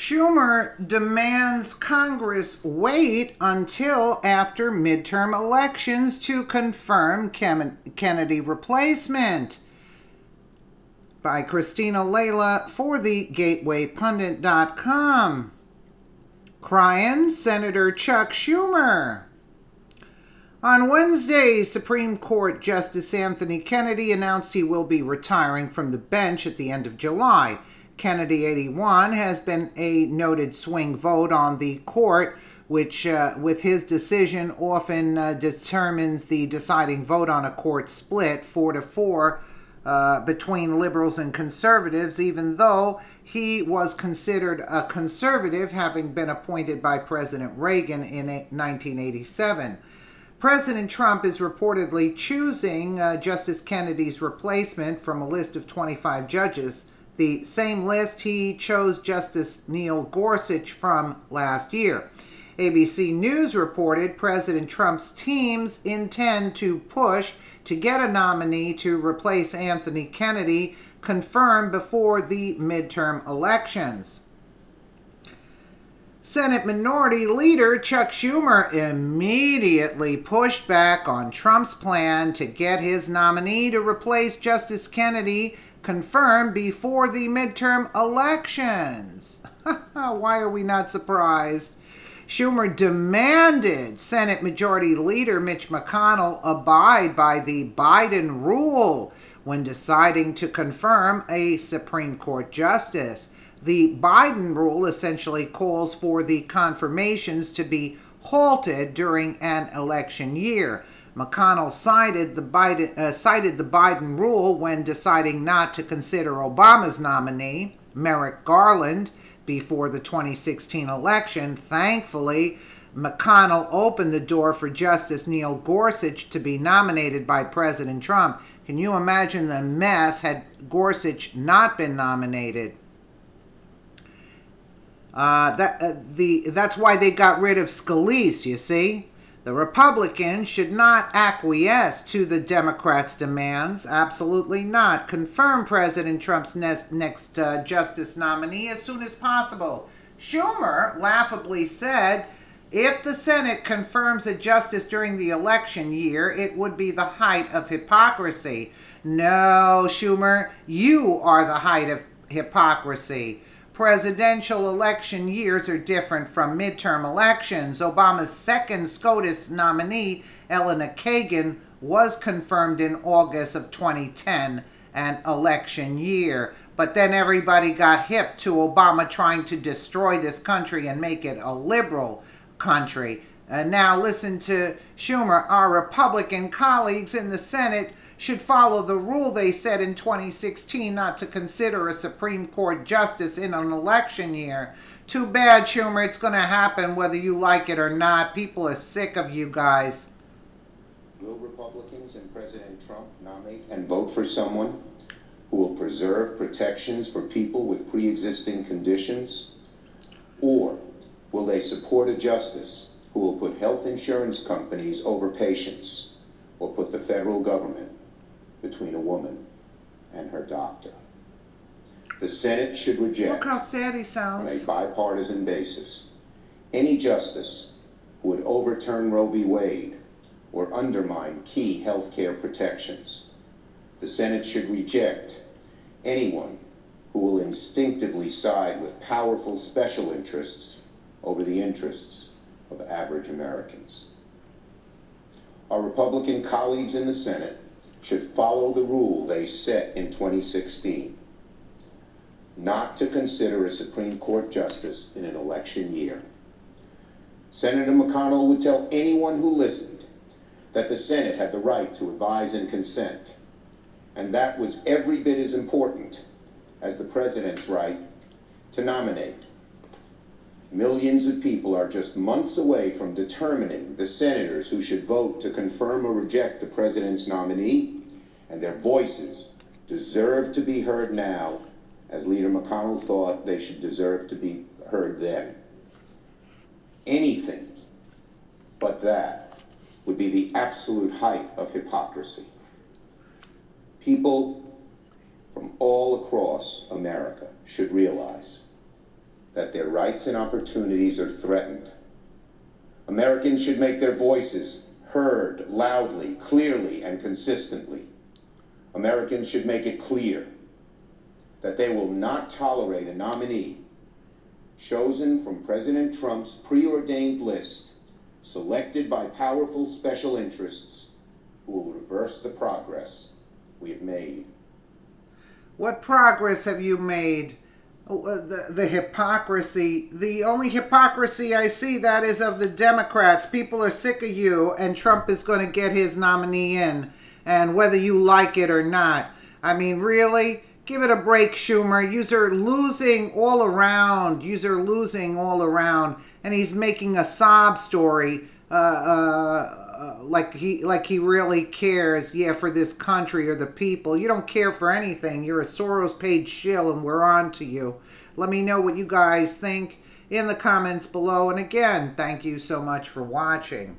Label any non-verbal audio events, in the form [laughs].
Schumer demands Congress wait until after midterm elections to confirm Kennedy replacement. By Cristina Laila for the GatewayPundit.com. Crying Senator Chuck Schumer. On Wednesday, Supreme Court Justice Anthony Kennedy announced he will be retiring from the bench at the end of July. Kennedy 81 has been a noted swing vote on the court, which, uh, with his decision, often uh, determines the deciding vote on a court split, four to four, uh, between liberals and conservatives, even though he was considered a conservative, having been appointed by President Reagan in 1987. President Trump is reportedly choosing uh, Justice Kennedy's replacement from a list of 25 judges the same list he chose Justice Neil Gorsuch from last year. ABC News reported President Trump's teams intend to push to get a nominee to replace Anthony Kennedy confirmed before the midterm elections. Senate Minority Leader Chuck Schumer immediately pushed back on Trump's plan to get his nominee to replace Justice Kennedy confirmed before the midterm elections. [laughs] Why are we not surprised? Schumer demanded Senate Majority Leader Mitch McConnell abide by the Biden rule when deciding to confirm a Supreme Court justice. The Biden rule essentially calls for the confirmations to be halted during an election year. McConnell cited the Biden uh, cited the Biden rule when deciding not to consider Obama's nominee, Merrick Garland, before the 2016 election. Thankfully, McConnell opened the door for Justice Neil Gorsuch to be nominated by President Trump. Can you imagine the mess had Gorsuch not been nominated? Uh, that uh, the that's why they got rid of Scalise. You see, the Republicans should not acquiesce to the Democrats' demands. Absolutely not. Confirm President Trump's next, next uh, justice nominee as soon as possible. Schumer laughably said if the Senate confirms a justice during the election year, it would be the height of hypocrisy. No, Schumer, you are the height of hypocrisy presidential election years are different from midterm elections. Obama's second SCOTUS nominee, Elena Kagan, was confirmed in August of 2010, an election year. But then everybody got hip to Obama trying to destroy this country and make it a liberal country. And now listen to Schumer. Our Republican colleagues in the Senate should follow the rule they set in 2016 not to consider a Supreme Court justice in an election year. Too bad, Schumer. It's going to happen whether you like it or not. People are sick of you guys. Will Republicans and President Trump nominate and vote for someone who will preserve protections for people with pre existing conditions? Or will they support a justice who will put health insurance companies over patients or put the federal government between a woman and her doctor. The Senate should reject, Look how sad he sounds. on a bipartisan basis, any justice who would overturn Roe v. Wade or undermine key health care protections. The Senate should reject anyone who will instinctively side with powerful special interests over the interests of average Americans. Our Republican colleagues in the Senate should follow the rule they set in 2016 not to consider a Supreme Court justice in an election year. Senator McConnell would tell anyone who listened that the Senate had the right to advise and consent, and that was every bit as important as the president's right to nominate. Millions of people are just months away from determining the senators who should vote to confirm or reject the president's nominee, and their voices deserve to be heard now, as Leader McConnell thought they should deserve to be heard then. Anything but that would be the absolute height of hypocrisy. People from all across America should realize that their rights and opportunities are threatened. Americans should make their voices heard loudly, clearly, and consistently. Americans should make it clear that they will not tolerate a nominee chosen from President Trump's preordained list, selected by powerful special interests, who will reverse the progress we have made. What progress have you made? Uh, the, the hypocrisy. The only hypocrisy I see that is of the Democrats. People are sick of you, and Trump is going to get his nominee in, and whether you like it or not. I mean, really? Give it a break, Schumer. You're losing all around. You're losing all around, and he's making a sob story. Uh, uh, uh, like he like he really cares, yeah, for this country or the people. You don't care for anything. You're a Soros paid shill, and we're on to you. Let me know what you guys think in the comments below. And again, thank you so much for watching.